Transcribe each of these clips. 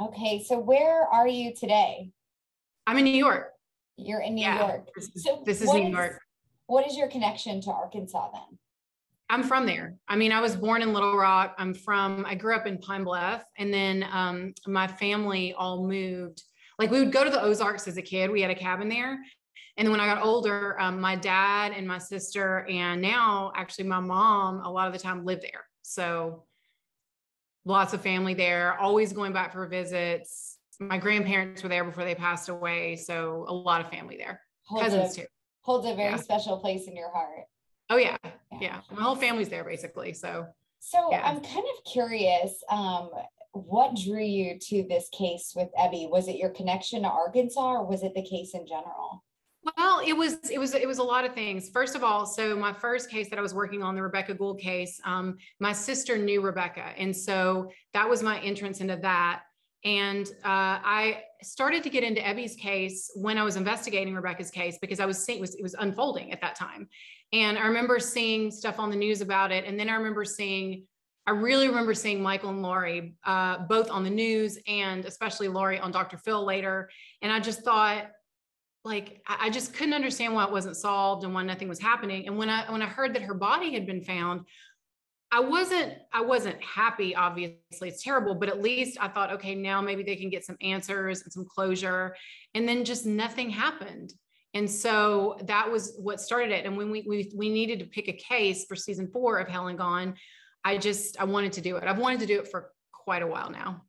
Okay, so where are you today? I'm in New York. You're in New yeah, York. This is, so this is New is, York. What is your connection to Arkansas then? I'm from there. I mean, I was born in Little Rock. I'm from, I grew up in Pine Bluff. And then um, my family all moved. Like we would go to the Ozarks as a kid. We had a cabin there. And then when I got older, um, my dad and my sister, and now actually my mom, a lot of the time lived there. So lots of family there, always going back for visits. My grandparents were there before they passed away. So a lot of family there. Holds Cousins a, too. Holds a very yeah. special place in your heart. Oh yeah. yeah. yeah. My whole family's there basically. So so yeah. I'm kind of curious, um, what drew you to this case with Ebby? Was it your connection to Arkansas or was it the case in general? Well, it was it was it was a lot of things. First of all, so my first case that I was working on, the Rebecca Gould case, um, my sister knew Rebecca, and so that was my entrance into that. And uh, I started to get into Ebby's case when I was investigating Rebecca's case because I was seeing it was, it was unfolding at that time. And I remember seeing stuff on the news about it. And then I remember seeing, I really remember seeing Michael and Laurie uh, both on the news and especially Laurie on Dr. Phil later. And I just thought, like I just couldn't understand why it wasn't solved and why nothing was happening. And when I when I heard that her body had been found, I wasn't I wasn't happy. Obviously, it's terrible, but at least I thought, okay, now maybe they can get some answers and some closure. And then just nothing happened. And so that was what started it. And when we we we needed to pick a case for season four of Hell and Gone, I just I wanted to do it. I've wanted to do it for quite a while now.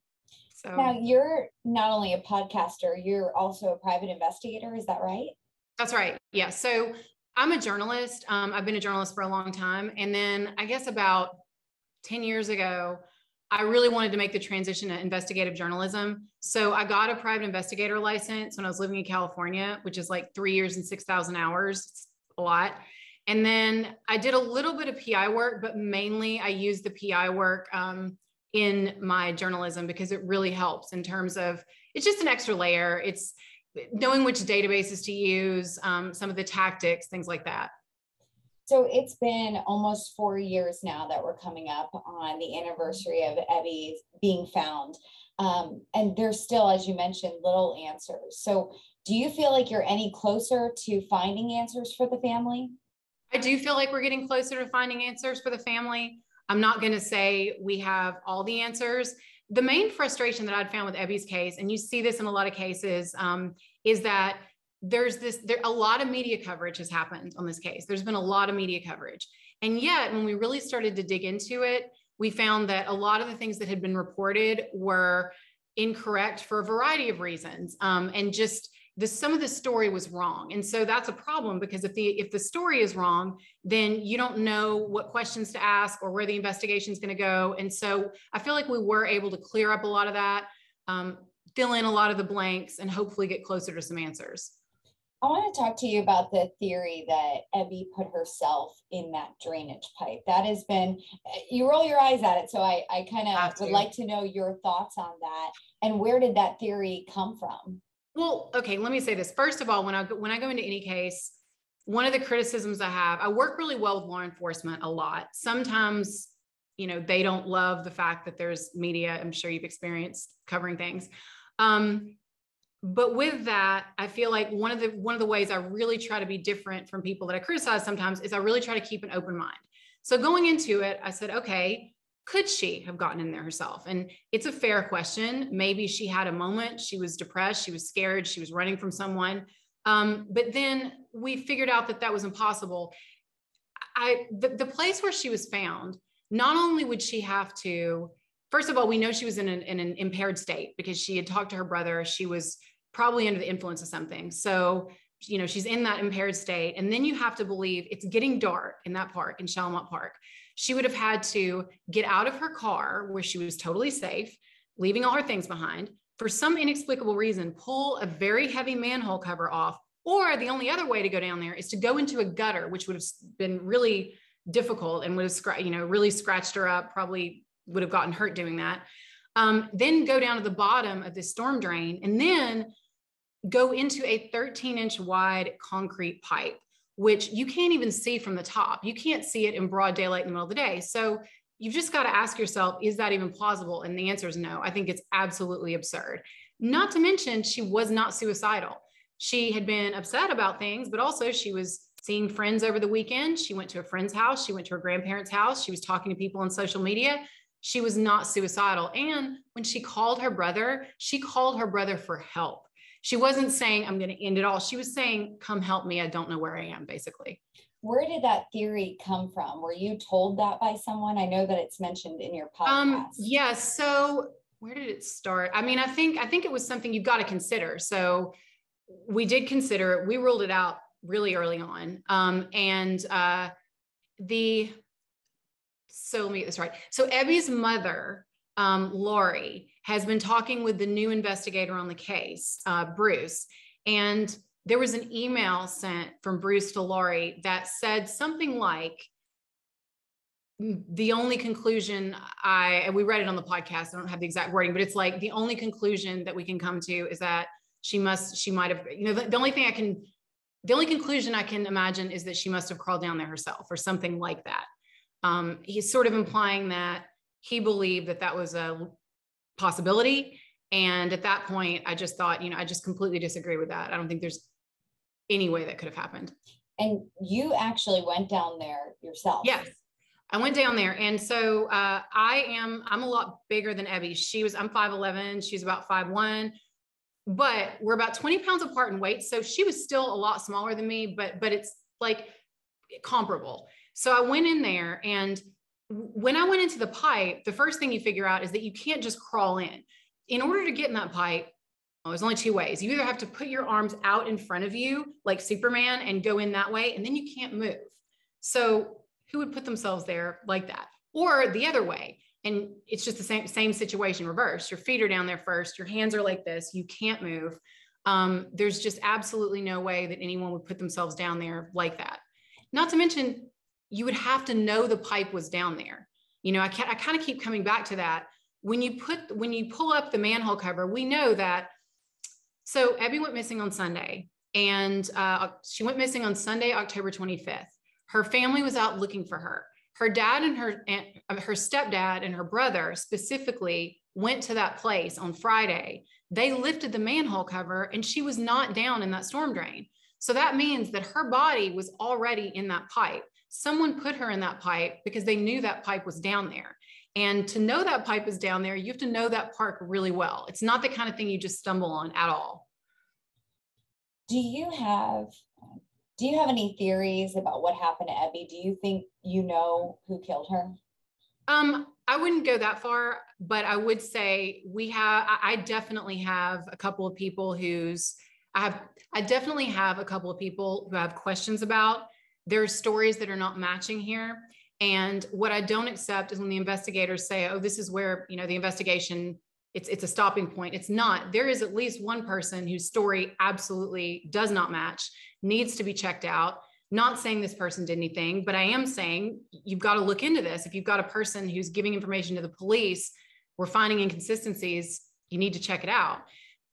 So now you're not only a podcaster, you're also a private investigator. Is that right? That's right. Yeah. So I'm a journalist. Um, I've been a journalist for a long time. And then I guess about 10 years ago, I really wanted to make the transition to investigative journalism. So I got a private investigator license when I was living in California, which is like three years and 6,000 hours. It's a lot. And then I did a little bit of PI work, but mainly I used the PI work um, in my journalism because it really helps in terms of it's just an extra layer. It's knowing which databases to use, um, some of the tactics, things like that. So it's been almost four years now that we're coming up on the anniversary of Ebby being found. Um, and there's still, as you mentioned, little answers. So do you feel like you're any closer to finding answers for the family? I do feel like we're getting closer to finding answers for the family. I'm not going to say we have all the answers. The main frustration that I'd found with Ebby's case, and you see this in a lot of cases, um, is that there's this there a lot of media coverage has happened on this case. There's been a lot of media coverage. And yet, when we really started to dig into it, we found that a lot of the things that had been reported were incorrect for a variety of reasons um, and just the some of the story was wrong and so that's a problem because if the if the story is wrong then you don't know what questions to ask or where the investigation is going to go and so i feel like we were able to clear up a lot of that um, fill in a lot of the blanks and hopefully get closer to some answers I want to talk to you about the theory that Ebby put herself in that drainage pipe. That has been, you roll your eyes at it. So I, I kind of would like to know your thoughts on that. And where did that theory come from? Well, okay, let me say this. First of all, when I go, when I go into any case, one of the criticisms I have, I work really well with law enforcement a lot. Sometimes, you know, they don't love the fact that there's media. I'm sure you've experienced covering things. Um, but with that, I feel like one of the one of the ways I really try to be different from people that I criticize sometimes is I really try to keep an open mind. So going into it, I said, okay, could she have gotten in there herself? And it's a fair question. Maybe she had a moment. She was depressed. She was scared. She was running from someone. Um, but then we figured out that that was impossible. I the, the place where she was found, not only would she have to, first of all, we know she was in an, in an impaired state because she had talked to her brother. She was probably under the influence of something. So, you know, she's in that impaired state. And then you have to believe it's getting dark in that park in Chalamont Park she would have had to get out of her car where she was totally safe, leaving all her things behind, for some inexplicable reason, pull a very heavy manhole cover off. Or the only other way to go down there is to go into a gutter, which would have been really difficult and would have, you know, really scratched her up, probably would have gotten hurt doing that. Um, then go down to the bottom of this storm drain and then go into a 13 inch wide concrete pipe which you can't even see from the top. You can't see it in broad daylight in the middle of the day. So you've just got to ask yourself, is that even plausible? And the answer is no. I think it's absolutely absurd. Not to mention, she was not suicidal. She had been upset about things, but also she was seeing friends over the weekend. She went to a friend's house. She went to her grandparents' house. She was talking to people on social media. She was not suicidal. And when she called her brother, she called her brother for help. She wasn't saying, I'm going to end it all. She was saying, Come help me. I don't know where I am, basically. Where did that theory come from? Were you told that by someone? I know that it's mentioned in your podcast. Um, yes. Yeah, so where did it start? I mean, I think I think it was something you've got to consider. So we did consider it. We ruled it out really early on. Um, and uh, the so let me get this right. So Ebby's mother, um, Lori, has been talking with the new investigator on the case, uh, Bruce, and there was an email sent from Bruce to Lori that said something like, the only conclusion I, we read it on the podcast, I don't have the exact wording, but it's like the only conclusion that we can come to is that she must, she might have, you know, the, the only thing I can, the only conclusion I can imagine is that she must have crawled down there herself or something like that. Um, he's sort of implying that he believed that that was a possibility. And at that point, I just thought, you know, I just completely disagree with that. I don't think there's any way that could have happened. And you actually went down there yourself. Yes. I went down there. And so uh, I am, I'm a lot bigger than Ebby. She was, I'm 5'11, she's about 5'1, but we're about 20 pounds apart in weight. So she was still a lot smaller than me, but, but it's like comparable. So I went in there and when I went into the pipe, the first thing you figure out is that you can't just crawl in. In order to get in that pipe, well, there's only two ways. You either have to put your arms out in front of you, like Superman, and go in that way, and then you can't move. So, who would put themselves there like that? Or the other way, and it's just the same same situation reversed. Your feet are down there first, your hands are like this, you can't move. Um, there's just absolutely no way that anyone would put themselves down there like that. Not to mention, you would have to know the pipe was down there. You know, I, I kind of keep coming back to that. When you put when you pull up the manhole cover, we know that so Ebby went missing on Sunday, and uh, she went missing on Sunday, October 25th. Her family was out looking for her. Her dad and her aunt, uh, her stepdad and her brother specifically went to that place on Friday. They lifted the manhole cover, and she was not down in that storm drain. So that means that her body was already in that pipe. Someone put her in that pipe because they knew that pipe was down there. And to know that pipe is down there, you have to know that park really well. It's not the kind of thing you just stumble on at all. Do you have do you have any theories about what happened to Ebby? Do you think you know who killed her? Um, I wouldn't go that far, but I would say we have I definitely have a couple of people who's I have I definitely have a couple of people who have questions about there's stories that are not matching here and what I don't accept is when the investigators say, oh, this is where, you know, the investigation, it's, it's a stopping point. It's not. There is at least one person whose story absolutely does not match, needs to be checked out. Not saying this person did anything, but I am saying you've got to look into this. If you've got a person who's giving information to the police, we're finding inconsistencies, you need to check it out.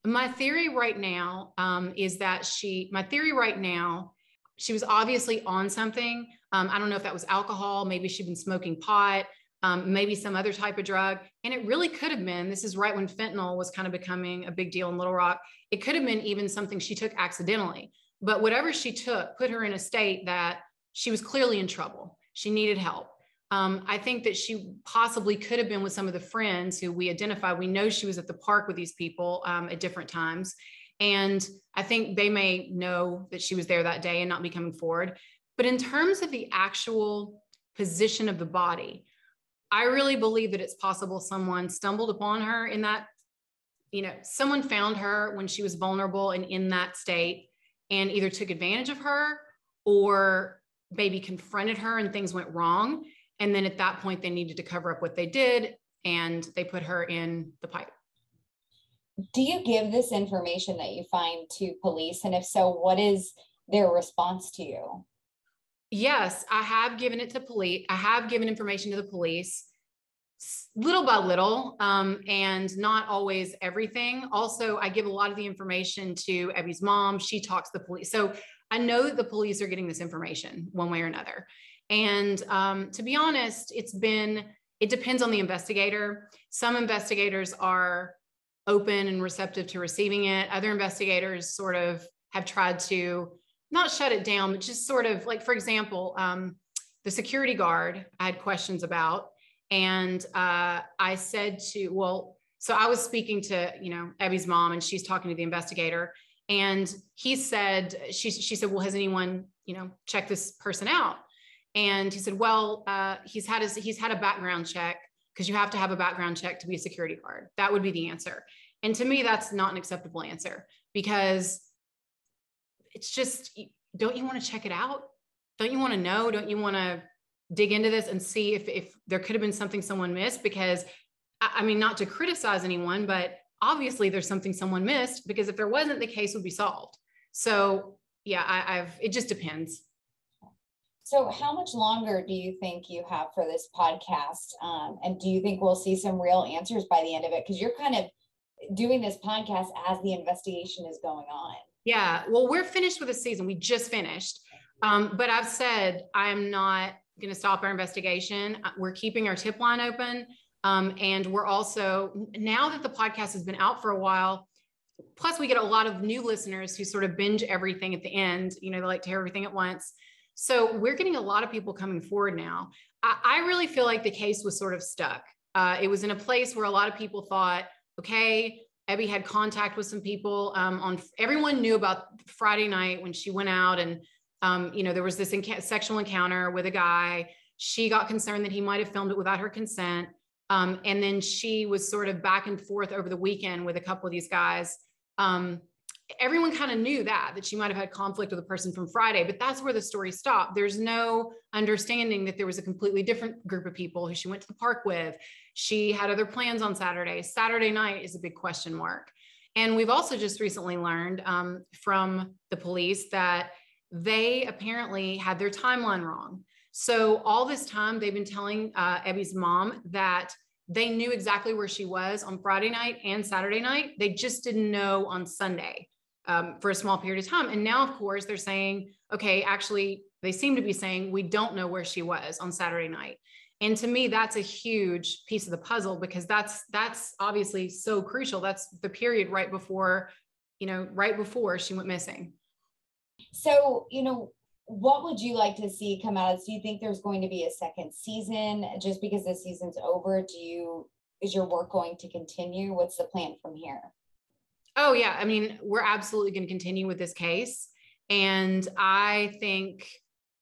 My theory right now um, is that she, my theory right now, she was obviously on something um, I don't know if that was alcohol, maybe she'd been smoking pot, um, maybe some other type of drug. And it really could have been this is right when fentanyl was kind of becoming a big deal in Little Rock. It could have been even something she took accidentally. But whatever she took put her in a state that she was clearly in trouble. She needed help. Um, I think that she possibly could have been with some of the friends who we identified. We know she was at the park with these people um, at different times. And I think they may know that she was there that day and not be coming forward. But in terms of the actual position of the body, I really believe that it's possible someone stumbled upon her in that, you know, someone found her when she was vulnerable and in that state and either took advantage of her or maybe confronted her and things went wrong. And then at that point, they needed to cover up what they did and they put her in the pipe. Do you give this information that you find to police? And if so, what is their response to you? Yes, I have given it to police. I have given information to the police little by little um, and not always everything. Also, I give a lot of the information to Ebby's mom. She talks to the police. So I know that the police are getting this information one way or another. And um, to be honest, it's been it depends on the investigator. Some investigators are open and receptive to receiving it. Other investigators sort of have tried to not shut it down, but just sort of like, for example, um, the security guard I had questions about. And uh, I said to, well, so I was speaking to, you know, Ebby's mom and she's talking to the investigator. And he said, she, she said, well, has anyone, you know, checked this person out? And he said, well, uh, he's had his, he's had a background check because you have to have a background check to be a security guard. That would be the answer. And to me, that's not an acceptable answer because it's just, don't you want to check it out? Don't you want to know? Don't you want to dig into this and see if, if there could have been something someone missed? Because I mean, not to criticize anyone, but obviously there's something someone missed because if there wasn't, the case would be solved. So yeah, I, I've, it just depends. So, how much longer do you think you have for this podcast? Um, and do you think we'll see some real answers by the end of it? Because you're kind of doing this podcast as the investigation is going on. Yeah. Well, we're finished with the season. We just finished. Um, but I've said I'm not going to stop our investigation. Uh, we're keeping our tip line open. Um, and we're also, now that the podcast has been out for a while, plus we get a lot of new listeners who sort of binge everything at the end, you know, they like to hear everything at once. So we're getting a lot of people coming forward now. I, I really feel like the case was sort of stuck. Uh, it was in a place where a lot of people thought, okay, Ebby had contact with some people um, on, everyone knew about Friday night when she went out and, um, you know, there was this sexual encounter with a guy. She got concerned that he might have filmed it without her consent. Um, and then she was sort of back and forth over the weekend with a couple of these guys. Um, everyone kind of knew that that she might have had conflict with a person from Friday, but that's where the story stopped. There's no understanding that there was a completely different group of people who she went to the park with. She had other plans on Saturday. Saturday night is a big question mark. And we've also just recently learned um, from the police that they apparently had their timeline wrong. So all this time, they've been telling uh, Ebby's mom that they knew exactly where she was on Friday night and Saturday night. They just didn't know on Sunday um, for a small period of time. And now, of course, they're saying, okay, actually, they seem to be saying we don't know where she was on Saturday night. And to me, that's a huge piece of the puzzle because that's that's obviously so crucial. That's the period right before, you know, right before she went missing. So, you know, what would you like to see come out? Do you think there's going to be a second season just because the season's over? Do you is your work going to continue? What's the plan from here? Oh yeah, I mean, we're absolutely going to continue with this case and I think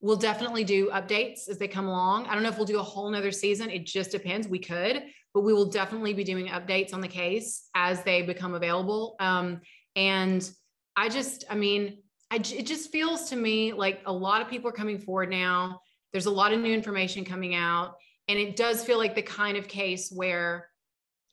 we'll definitely do updates as they come along. I don't know if we'll do a whole nother season. It just depends. We could, but we will definitely be doing updates on the case as they become available. Um, and I just, I mean, I, it just feels to me like a lot of people are coming forward now. There's a lot of new information coming out. And it does feel like the kind of case where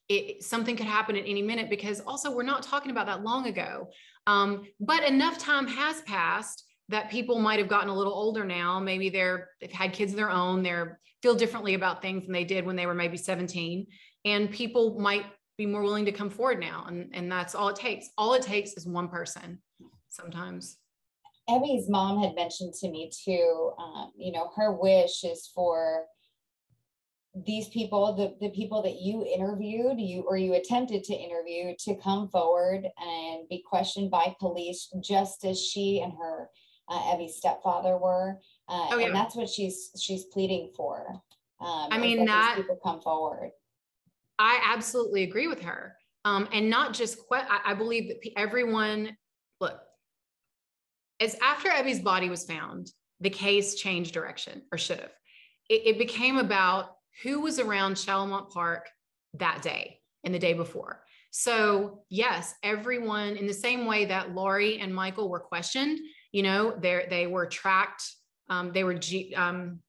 it, something could happen at any minute because also we're not talking about that long ago. Um, but enough time has passed that people might have gotten a little older now. Maybe they're they've had kids of their own. They're feel differently about things than they did when they were maybe 17. And people might be more willing to come forward now. And, and that's all it takes. All it takes is one person sometimes. Ebby's mom had mentioned to me too, um, you know, her wish is for these people, the, the people that you interviewed, you or you attempted to interview to come forward and be questioned by police just as she and her uh, Ebby's stepfather were. Uh, oh, yeah. And that's what she's she's pleading for. Um, I mean, that, that people come forward. I absolutely agree with her. Um, and not just, que- I, I believe that everyone, look, as after Ebby's body was found, the case changed direction or should have. It, it became about who was around Chalamont Park that day and the day before. So, yes, everyone in the same way that Laurie and Michael were questioned, you know, they they were tracked. Um, they were, um,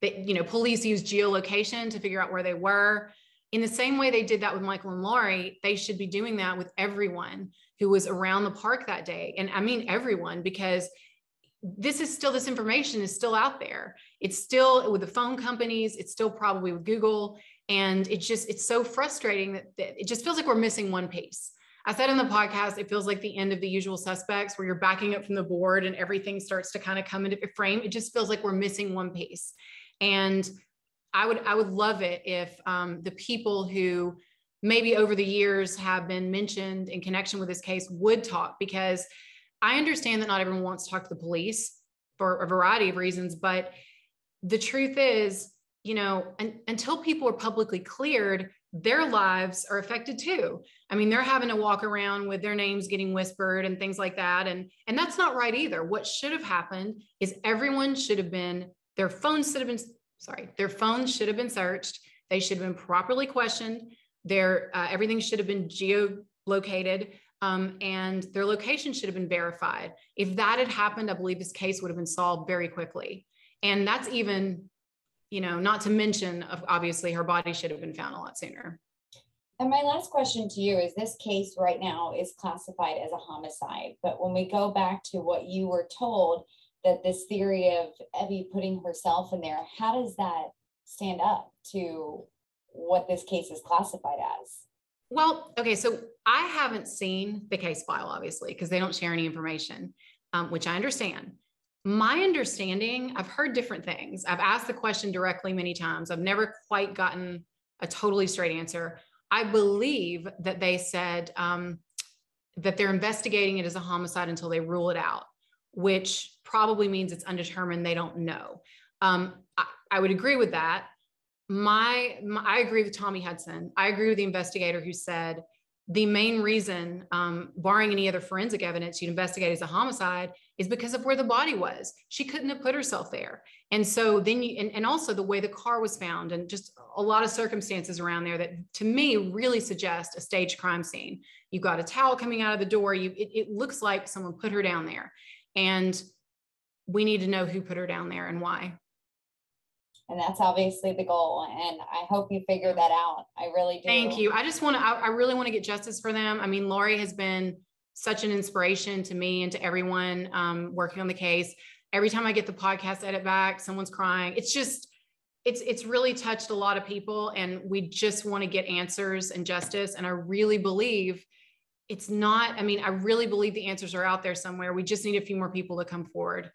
they, you know, police used geolocation to figure out where they were. In the same way they did that with Michael and Laurie, they should be doing that with everyone who was around the park that day. And I mean everyone, because this is still this information is still out there. It's still with the phone companies, it's still probably with Google. And it's just, it's so frustrating that, that it just feels like we're missing one piece. I said in the podcast, it feels like the end of the usual suspects where you're backing up from the board and everything starts to kind of come into frame. It just feels like we're missing one piece. And I would I would love it if um, the people who maybe over the years have been mentioned in connection with this case would talk because I understand that not everyone wants to talk to the police for a variety of reasons, but the truth is, you know, un- until people are publicly cleared, their lives are affected too. I mean, they're having to walk around with their names getting whispered and things like that. And, and that's not right either. What should have happened is everyone should have been, their phones should have been, sorry, their phones should have been searched. They should have been properly questioned. Their, uh, everything should have been geolocated. Um, and their location should have been verified. If that had happened, I believe this case would have been solved very quickly. And that's even you know, not to mention, obviously, her body should have been found a lot sooner. And my last question to you is this case right now is classified as a homicide. But when we go back to what you were told, that this theory of Ebby putting herself in there, how does that stand up to what this case is classified as? Well, okay, so I haven't seen the case file, obviously, because they don't share any information, um, which I understand my understanding, I've heard different things. I've asked the question directly many times. I've never quite gotten a totally straight answer. I believe that they said um, that they're investigating it as a homicide until they rule it out, which probably means it's undetermined. They don't know. Um, I, I, would agree with that. My, my, I agree with Tommy Hudson. I agree with the investigator who said the main reason, um, barring any other forensic evidence, you'd investigate as a homicide is because of where the body was. She couldn't have put herself there. And so then you, and, and also the way the car was found and just a lot of circumstances around there that to me really suggest a staged crime scene. You've got a towel coming out of the door. You, it, it looks like someone put her down there. And we need to know who put her down there and why. And that's obviously the goal. And I hope you figure that out. I really do. Thank you. I just want to, I, I really want to get justice for them. I mean, Lori has been such an inspiration to me and to everyone um, working on the case. Every time I get the podcast edit back, someone's crying. It's just, it's it's really touched a lot of people, and we just want to get answers and justice. And I really believe it's not. I mean, I really believe the answers are out there somewhere. We just need a few more people to come forward.